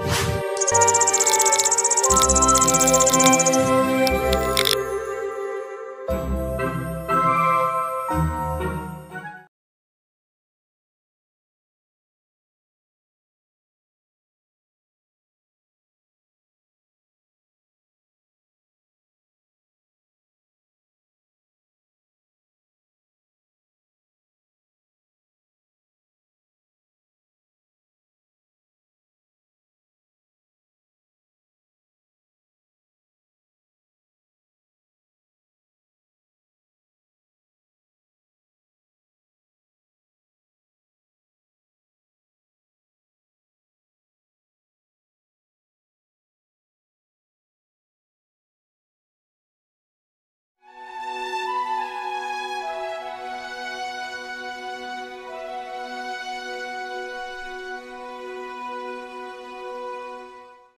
Música